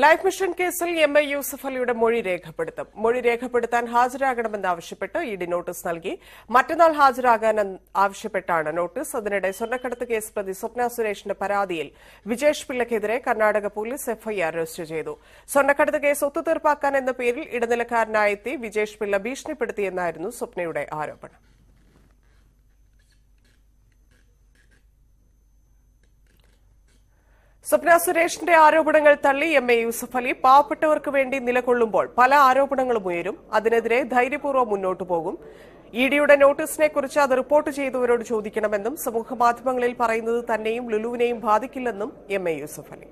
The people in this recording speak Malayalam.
ലൈഫ് മിഷൻ കേസിൽ എം എ യൂസഫ് അലിയുടെ മൊഴി രേഖപ്പെടുത്തും. മൊഴി രേഖപ്പെടുത്താൻ ഹാജരാകണമെന്നാവശ്യപ്പെട്ട് ഇ ഡി നോട്ടീസ് നൽകി. മറ്റന്നാൾ ഹാജരാകാൻ ആവശ്യപ്പെട്ടാണ് നോട്ടീസ്. അതിനിടെ സ്വർണക്കടത്ത് കേസ് പ്രതി സ്വപ്ന സുരേഷിന്റെ പരാതിയിൽ വിജേഷ് പിള്ളയ്ക്കെതിരെ കർണാടക പോലീസ് എഫ്ഐആർ രജിസ്റ്റർ ചെയ്തു. സ്വർണക്കടത്ത് കേസ് ഒത്തുതീർപ്പാക്കാൻ എന്ന പേരിൽ ഇടനിലക്കാരനായെത്തി വിജേഷ് പിള്ള ഭീഷണിപ്പെടുത്തിയെന്നായിരുന്നു സ്വപ്നയുടെ ആരോപണം. സ്വപ്ന സുരേഷിന്റെ ആരോപണങ്ങൾ തള്ളി എം എ യൂസഫ് അലി പാവപ്പെട്ടവർക്ക് വേണ്ടി നിലകൊള്ളുമ്പോൾ പല ആരോപണങ്ങളും ഉയരും. അതിനെതിരെ ധൈര്യപൂർവം മുന്നോട്ടു പോകും. ഇ ഡിയുടെ നോട്ടീസിനെ കുറിച്ച് അത് റിപ്പോർട്ട് ചെയ്തവരോട് ചോദിക്കണമെന്നും സമൂഹമാധ്യമങ്ങളിൽ പറയുന്നത് തന്നെയും ലുലുവിനെയും ബാധിക്കില്ലെന്നും എം എ യൂസഫ് അലി.